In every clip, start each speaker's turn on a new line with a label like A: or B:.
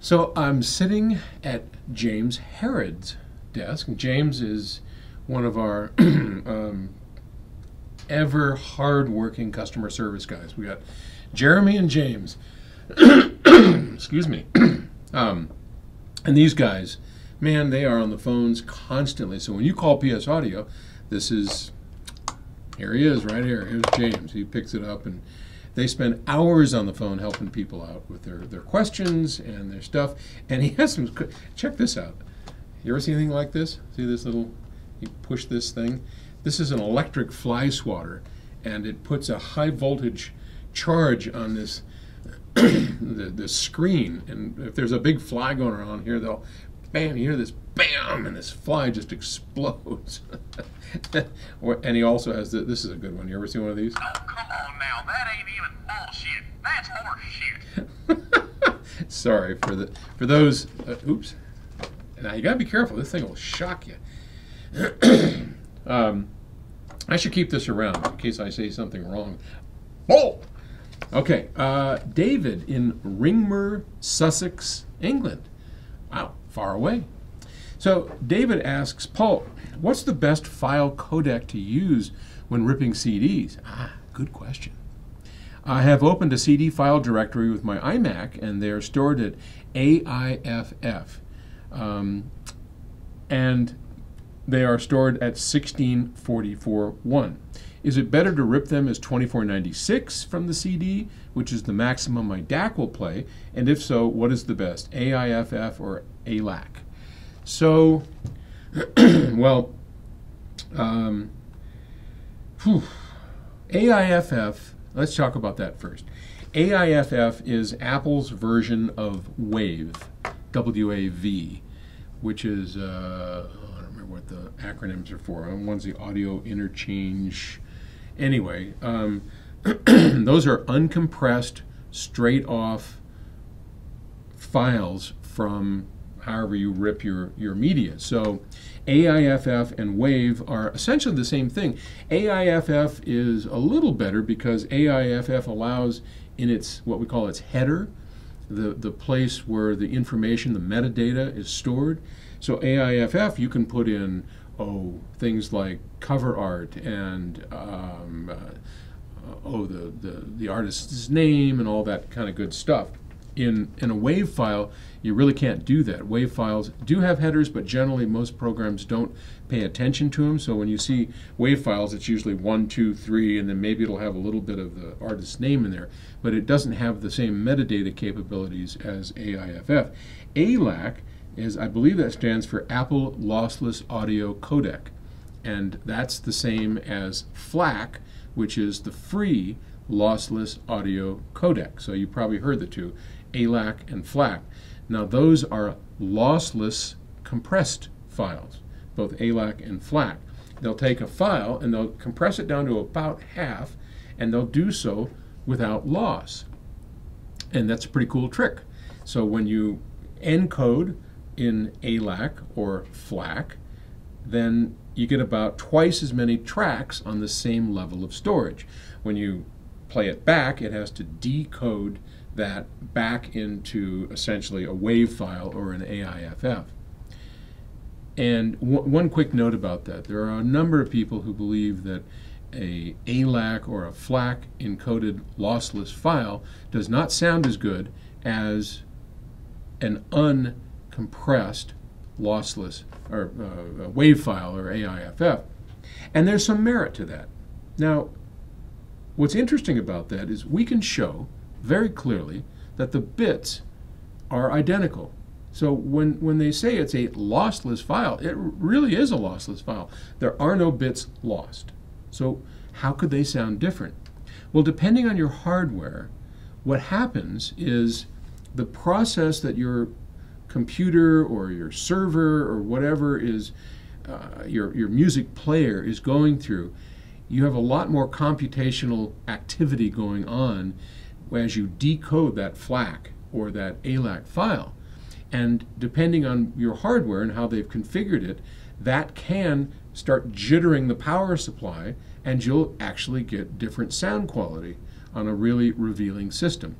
A: So I'm sitting at James Herrod's desk. James is one of our um, ever hard-working customer service guys. We got Jeremy and James. Excuse me. um, and these guys, man, they are on the phones constantly. So when you call PS Audio, this is here he is right here. Here's James. He picks it up and they spend hours on the phone helping people out with their, their questions and their stuff. And he has some, check this out. You ever see anything like this? See this little, you push this thing? This is an electric fly swatter and it puts a high voltage charge on this the, the screen. And if there's a big fly going around here, they'll bam, you hear this bam, and this fly just explodes. and he also has the, this is a good one. You ever see one of these?
B: Oh, come on now. That ain't even bullshit. That's horse
A: shit. Sorry for the for those. Uh, oops. Now you gotta be careful. This thing will shock you. um, I should keep this around in case I say something wrong. Oh. Okay, uh, David in Ringmer, Sussex, England. Wow, far away. So David asks Paul, what's the best file codec to use when ripping CDs? Ah, good question. I have opened a CD file directory with my iMac, and they're stored at AIFF. Um, and they are stored at 1644.1. Is it better to rip them as 2496 from the CD, which is the maximum my DAC will play? And if so, what is the best, AIFF or ALAC? So, well, um, whew, AIFF, let's talk about that first. AIFF is Apple's version of WAV, W-A-V, which is, uh, I don't remember what the acronyms are for. One's the audio interchange Anyway, um, those are uncompressed, straight off files from however you rip your, your media. So AIFF and WAVE are essentially the same thing. AIFF is a little better because AIFF allows in its what we call its header, the, the place where the information, the metadata is stored. So AIFF you can put in oh, things like cover art and um, uh, oh, the, the, the artist's name and all that kind of good stuff. In, in a WAV file, you really can't do that. WAV files do have headers, but generally most programs don't pay attention to them. So when you see WAV files, it's usually one, two, three, and then maybe it'll have a little bit of the artist's name in there, but it doesn't have the same metadata capabilities as AIFF. ALAC is I believe that stands for Apple Lossless Audio Codec. And that's the same as FLAC, which is the free lossless audio codec. So you probably heard the two, ALAC and FLAC. Now those are lossless compressed files, both ALAC and FLAC. They'll take a file and they'll compress it down to about half, and they'll do so without loss. And that's a pretty cool trick. So when you encode in ALAC or FLAC, then you get about twice as many tracks on the same level of storage. When you play it back, it has to decode that back into essentially a WAV file or an AIFF. And one quick note about that. There are a number of people who believe that a ALAC or a FLAC encoded lossless file does not sound as good as an un compressed lossless or uh, WAV file or AIFF. And there's some merit to that. Now, what's interesting about that is we can show very clearly that the bits are identical. So when, when they say it's a lossless file, it really is a lossless file. There are no bits lost. So how could they sound different? Well, depending on your hardware, what happens is the process that you're computer or your server or whatever is uh, your, your music player is going through, you have a lot more computational activity going on as you decode that FLAC or that ALAC file. And depending on your hardware and how they've configured it, that can start jittering the power supply and you'll actually get different sound quality on a really revealing system.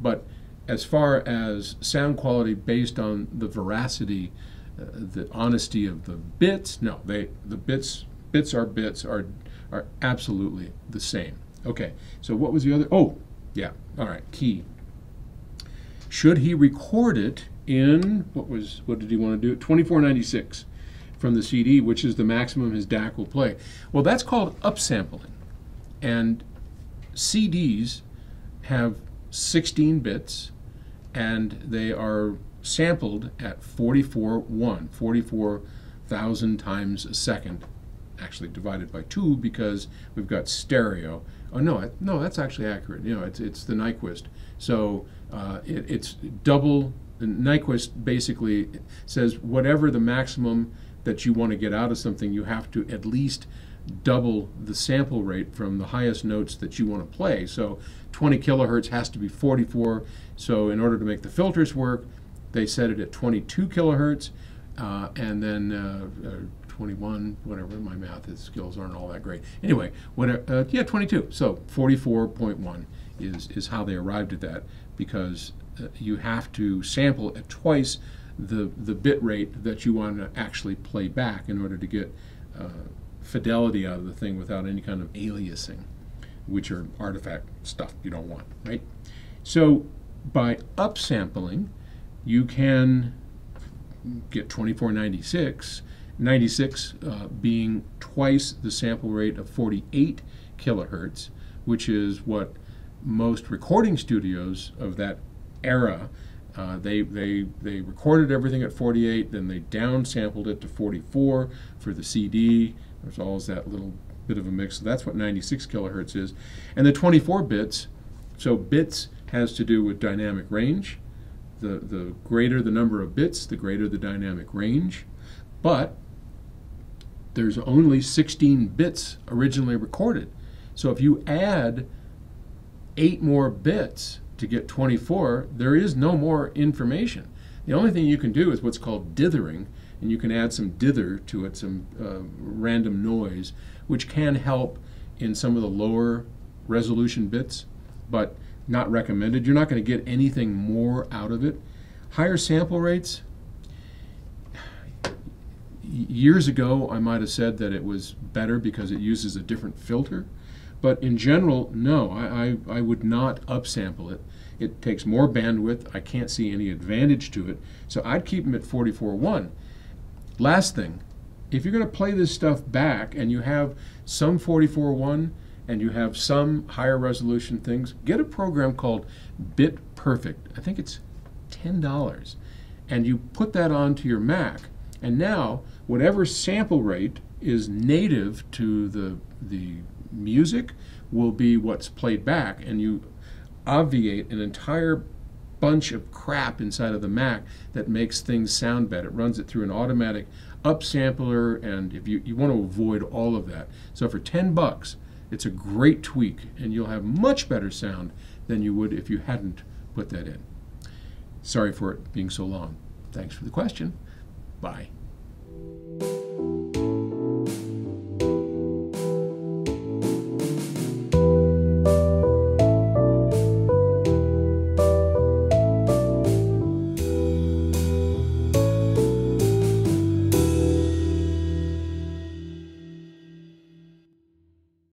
A: But as far as sound quality based on the veracity, uh, the honesty of the bits, no, they the bits bits are bits are are absolutely the same. Okay, so what was the other? Oh, yeah, all right, key. Should he record it in what was what did he want to do? 2496 from the CD, which is the maximum his DAC will play. Well, that's called upsampling, and CDs have 16 bits, and they are sampled at 44 1, 44,000 times a second, actually divided by two because we've got stereo. Oh no, no, that's actually accurate. You know, it's it's the Nyquist. So uh, it, it's double. Nyquist basically says whatever the maximum that you want to get out of something, you have to at least double the sample rate from the highest notes that you want to play. So 20 kilohertz has to be 44. So in order to make the filters work, they set it at 22 kilohertz, uh, and then uh, uh, 21, whatever. My math skills aren't all that great. Anyway, whatever. Uh, yeah, 22. So 44.1 is is how they arrived at that because uh, you have to sample at twice the the bit rate that you want to actually play back in order to get uh, fidelity out of the thing without any kind of aliasing, which are artifact stuff you don't want, right? So by upsampling, you can get 2496, 96 uh, being twice the sample rate of 48 kilohertz, which is what most recording studios of that era uh, they, they, they recorded everything at 48, then they downsampled it to 44 for the CD. There's always that little bit of a mix. So that's what 96 kilohertz is. And the 24 bits, so bits has to do with dynamic range. The, the greater the number of bits, the greater the dynamic range. But there's only 16 bits originally recorded. So if you add eight more bits, to get 24, there is no more information. The only thing you can do is what's called dithering, and you can add some dither to it, some uh, random noise, which can help in some of the lower resolution bits, but not recommended. You're not going to get anything more out of it. Higher sample rates, years ago I might have said that it was better because it uses a different filter. But in general, no, I, I, I, would not upsample it. It takes more bandwidth. I can't see any advantage to it. So I'd keep them at 44.1. Last thing, if you're going to play this stuff back and you have some 44.1 and you have some higher resolution things, get a program called Bit Perfect. I think it's $10. And you put that onto your Mac. And now, whatever sample rate is native to the, the music will be what's played back, and you obviate an entire bunch of crap inside of the Mac that makes things sound bad. It runs it through an automatic upsampler, and if you, you want to avoid all of that. So for 10 bucks, it's a great tweak, and you'll have much better sound than you would if you hadn't put that in. Sorry for it being so long. Thanks for the question. Bye.